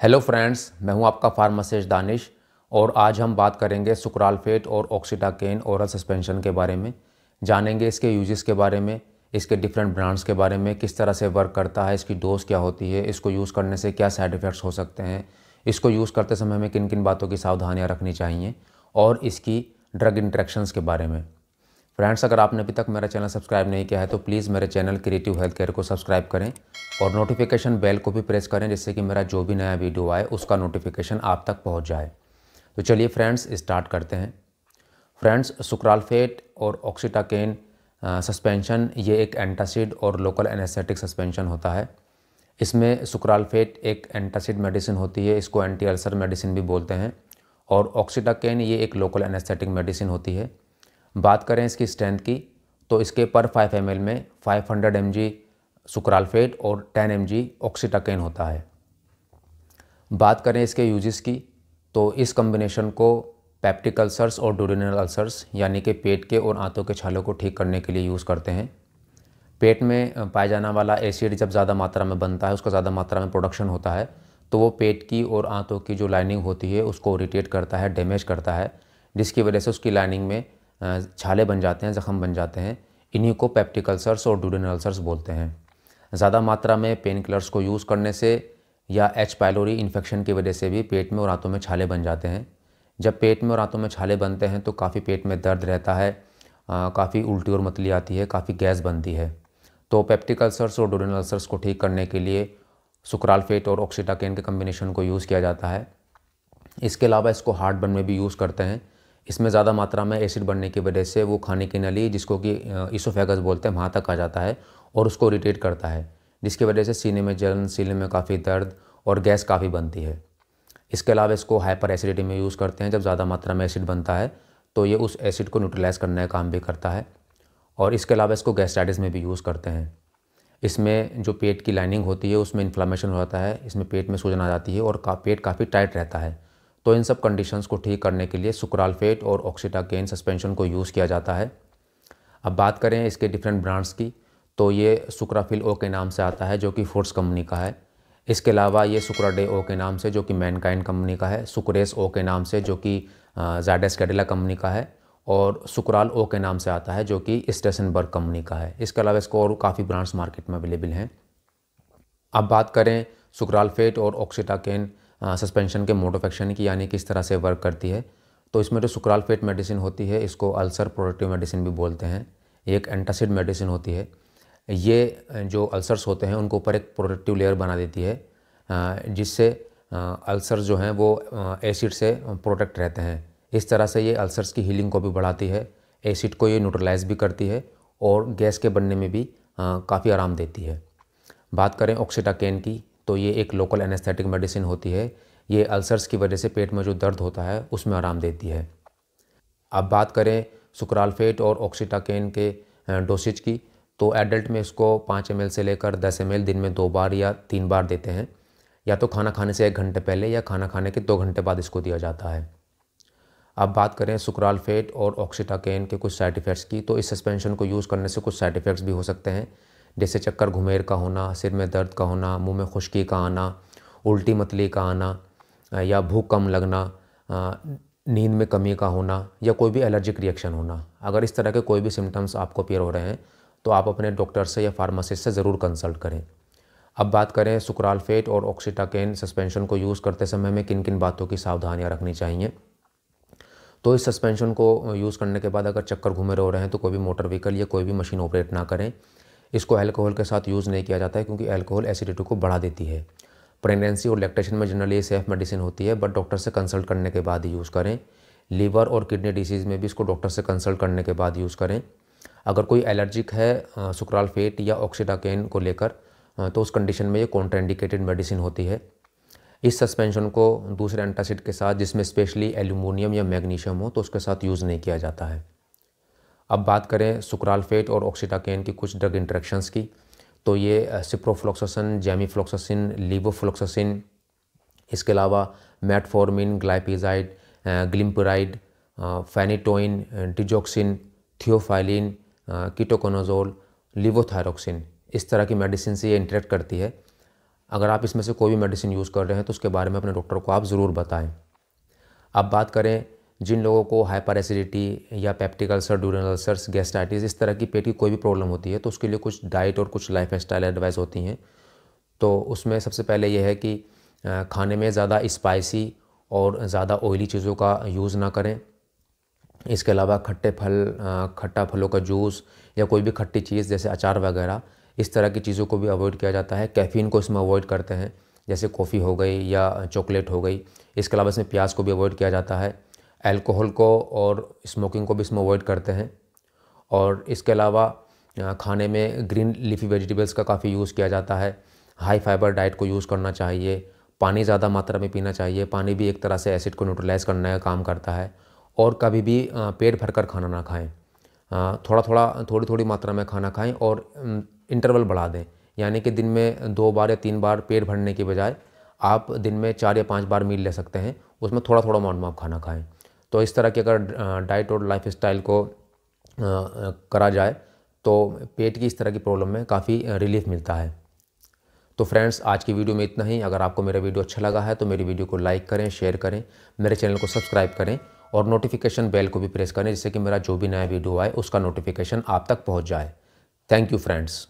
Hello friends मैं हूँ आपका फार्मासिस्ट दानिश और आज हम बात करेंगे सुक्रालफेट और ऑक्सीटाकेन ओरल सस्पेंशन के बारे में, जानेंगे इसके यूजेस के बारे में, इसके डिफरेंट ब्रांड्स के बारे में, किस तरह से वर्क करता है, इसकी डोज क्या होती है, इसको यूज़ करने से क्या साइड इफ़ेक्ट्स हो सकते हैं, इसको यूज़ करते समय हमें किन किन बातों की सावधानियाँ रखनी चाहिए और इसकी ड्रग इंट्रैक्शंस के बारे में। फ्रेंड्स, अगर आपने अभी तक मेरा चैनल सब्सक्राइब नहीं किया है तो प्लीज़ मेरे चैनल क्रिएटिव हेल्थ केयर को सब्सक्राइब करें और नोटिफिकेशन बेल को भी प्रेस करें, जिससे कि मेरा जो भी नया वीडियो आए, उसका नोटिफिकेशन आप तक पहुँच जाए। तो चलिए फ्रेंड्स, स्टार्ट करते हैं। फ्रेंड्स, सुक्रालफेट और ऑक्सीटाकेन सस्पेंशन, ये एक एंटासिड और लोकल एनेस्थेटिक सस्पेंशन होता है। इसमें सुक्रालफेट एक एंटासिड मेडिसिन होती है, इसको एंटी अल्सर मेडिसिन भी बोलते हैं, और ऑक्सीटाकेन ये एक लोकल एनेस्थेटिक मेडिसिन होती है। बात करें इसकी स्ट्रेंथ की तो इसके पर 5 एम में 500 हंड्रेड एम जी सुक्रालफेट और 10 एम जी ऑक्सीटाकेन होता है। बात करें इसके यूजेस की तो इस कम्बिनेशन को पैप्टिक अल्सर्स और डोरिनल अल्सर्स यानी कि पेट के और आंतों के छालों को ठीक करने के लिए यूज़ करते हैं। पेट में पाया जाने वाला एसिड जब ज़्यादा मात्रा में बनता है, उसका ज़्यादा मात्रा में प्रोडक्शन होता है तो वो पेट की और आंतों की जो लाइनिंग होती है, उसको इरीटेट करता है डैमेज करता है, जिसकी वजह से उसकी लाइनिंग में छाले बन जाते हैं, ज़ख़म बन जाते हैं। इन्हीं को पेप्टिक अल्सर्स और डूडन अल्सर्स बोलते हैं। ज़्यादा मात्रा में पेन किलर्स को यूज़ करने से या एच पायलोरी इन्फेक्शन की वजह से भी पेट में और आंतों में छाले बन जाते हैं। जब पेट में और आंतों में छाले बनते हैं तो काफ़ी पेट में दर्द रहता है काफ़ी उल्टी और मतली आती है, काफ़ी गैस बनती है। तो पेप्टिक अल्सर्स और डोरिनल अल्सर्स को ठीक करने के लिए सुक्रालफेट और ऑक्सीटाकेन के कम्बिनेशन को यूज़ किया जाता है। इसके अलावा इसको हार्ट बर्न में भी यूज़ करते हैं। इसमें ज़्यादा मात्रा में एसिड बनने की वजह से वो खाने की नली जिसको कि इसोफेगस बोलते हैं वहाँ तक आ जाता है और उसको इरीटेट करता है जिसकी वजह से सीने में जलन सीने में काफ़ी दर्द और गैस काफ़ी बनती है। इसके अलावा इसको हाइपर एसिडिटी में यूज़ करते हैं जब ज़्यादा मात्रा में एसिड बनता है तो ये उस एसिड को न्यूट्रलाइज करने का काम भी करता है और इसके अलावा इसको गैस्ट्राइटिस में भी यूज़ करते हैं। इसमें जो पेट की लाइनिंग होती है उसमें इन्फ्लामेशन हो जाता है इसमें पेट में सूजन आ जाती है और का, पेट काफ़ी टाइट रहता है। तो इन सब कंडीशंस को ठीक करने के लिए सुक्रालफेट और ऑक्सीटाकेन सस्पेंशन को यूज़ किया जाता है। अब बात करें इसके डिफरेंट ब्रांड्स की तो ये सुक्राफिल ओ के नाम से आता है, जो कि फोर्स कंपनी का है। इसके अलावा ये सुक्राडे ओ के नाम से, जो कि मैनकाइन कंपनी का है सुक्रेस ओ के नाम से, जो कि जैडस कैडिला कंपनी का है, और सुक्राल ओ के नाम से आता है, जो कि स्टेशनबर्ग कंपनी का है। इसके अलावा इसको और काफ़ी ब्रांड्स मार्केट में अवेलेबल हैं। अब बात करें सुक्रालफेट और ऑक्सीटाकेन सस्पेंशन के मोड ऑफ़ एक्शन की, यानी किस तरह से वर्क करती है। तो इसमें जो सुक्रालफेट मेडिसिन होती है, इसको अल्सर प्रोडक्टिव मेडिसिन भी बोलते हैं। एक एंटासिड मेडिसिन होती है। ये, जो अल्सर्स होते हैं, उनको ऊपर एक प्रोडक्टिव लेयर बना देती है जिससे अल्सर जो हैं, वो एसिड से प्रोटेक्ट रहते हैं। इस तरह से ये अल्सर्स की हीलिंग को भी बढ़ाती है एसिड को ये न्यूट्रलाइज भी करती है, और गैस के बनने में भी काफ़ी आराम देती है। बात करें ऑक्सीटाकेन की तो ये एक लोकल एनेस्थेटिक मेडिसिन होती है। ये अल्सर्स की वजह से पेट में जो दर्द होता है, उसमें आराम देती है। अब बात करें सुक्रालफेट और ऑक्सीटाकेन के डोसेज की तो एडल्ट में इसको पाँच एम से लेकर दस एम दिन में दो बार या तीन बार देते हैं। या तो खाना खाने से एक घंटे पहले या खाना खाने के दो घंटे बाद इसको दिया जाता है। अब बात करें सुक्रालफेट और ऑक्सीटाकेन के कुछ साइड इफ़ेक्ट्स की तो इस सस्पेंशन को यूज़ करने से कुछ साइड इफ़ेक्ट्स भी हो सकते हैं। जैसे चक्कर घुमेर का होना, सिर में दर्द का होना, मुँह में खुश्की का आना, उल्टी मतली का आना या भूख कम लगना नींद में कमी का होना, या कोई भी एलर्जिक रिएक्शन होना। अगर इस तरह के कोई भी सिम्टम्स आपको अपेयर हो रहे हैं तो आप अपने डॉक्टर से या फार्मासिस्ट से ज़रूर कंसल्ट करें। अब बात करें सुक्रालफेट और ऑक्सीटाकेन सस्पेंशन को यूज़ करते समय में किन किन बातों की सावधानियाँ रखनी चाहिए। तो इस सस्पेंशन को यूज़ करने के बाद अगर चक्कर घूमे रह रहे हैं तो कोई भी मोटर व्हीकल या कोई भी मशीन ऑपरेट ना करें। इसको अल्कोहल के साथ यूज़ नहीं किया जाता है क्योंकि अल्कोहल एसिडिटी को बढ़ा देती है। प्रेगनेंसी और लैक्टेशन में जनरली सेफ़ मेडिसिन होती है बट डॉक्टर से कंसल्ट करने के बाद ही यूज़ करें। लीवर और किडनी डिसीज़ में भी इसको डॉक्टर से कंसल्ट करने के बाद यूज़ करें। अगर कोई एलर्जिक है सुक्राल फेट या ऑक्सीडाकेन को लेकर तो उस कंडीशन में ये कॉन्ट्राइंडिकेटेड मेडिसिन होती है। इस सस्पेंशन को दूसरे एंटासिड के साथ, जिसमें स्पेशली एल्यूमिनियम या मैग्नीशियम हो तो उसके साथ यूज़ नहीं किया जाता है। अब बात करें सुक्रालफेट और ऑक्सीटाकेन की कुछ ड्रग इंट्रैक्शंस की तो ये सिप्रोफ्लोक्सासिन जेमीफ्लोक्सासिन लीवोफ्लोक्सासिन इसके अलावा metformin glipizide glimepiride phenytoin digoxin theophylline ketoconazole levothyroxine इस तरह की मेडिसिन से ये इंटरेक्ट करती है। अगर आप इसमें से कोई भी मेडिसिन यूज़ कर रहे हैं तो उसके बारे में अपने डॉक्टर को आप ज़रूर बताएँ। अब बात करें जिन लोगों को हाइपर एसिडिटी या peptic ulcer, duodenal ulcers, gastritis, इस तरह की पेट की कोई भी प्रॉब्लम होती है तो उसके लिए कुछ डाइट और कुछ लाइफ स्टाइल एडवाइस होती हैं। तो उसमें सबसे पहले यह है कि खाने में ज़्यादा स्पाइसी और ज़्यादा ऑयली चीज़ों का यूज़ ना करें। इसके अलावा खट्टे फल खट्टा फलों का जूस या कोई भी खट्टी चीज़, जैसे अचार वगैरह, इस तरह की चीज़ों को भी अवॉइड किया जाता है। कैफ़ीन को इसमें अवॉइड करते हैं, जैसे कॉफ़ी हो गई या चॉकलेट हो गई। इसके अलावा इसमें प्याज को भी अवॉइड किया जाता है। अल्कोहल को और स्मोकिंग को भी इसमें अवॉइड करते हैं। और इसके अलावा खाने में ग्रीन लीफी वेजिटेबल्स का काफ़ी यूज़ किया जाता है। हाई फाइबर डाइट को यूज़ करना चाहिए। पानी ज़्यादा मात्रा में पीना चाहिए। पानी भी एक तरह से एसिड को न्यूट्रलाइज करने का काम करता है। और कभी भी पेट भर कर खाना ना खाएँ। थोड़ा थोड़ा थोड़ी थोड़ी मात्रा में खाना खाएँ और इंटरवल बढ़ा दें। यानी कि दिन में दो बार या तीन बार पेट भरने के बजाय आप दिन में चार या पाँच बार मील ले सकते हैं। उसमें थोड़ा थोड़ा अमाउंट में आप खाना खाएँ। तो इस तरह की अगर डाइट और लाइफ स्टाइल को करा जाए तो पेट की इस तरह की प्रॉब्लम में काफ़ी रिलीफ मिलता है। तो फ्रेंड्स आज की वीडियो में इतना ही। अगर आपको मेरा वीडियो अच्छा लगा है तो मेरी वीडियो को लाइक करें शेयर करें, मेरे चैनल को सब्सक्राइब करें और नोटिफिकेशन बेल को भी प्रेस करें, जिससे कि मेरा जो भी नया वीडियो आए, उसका नोटिफिकेशन आप तक पहुँच जाए। Thank you friends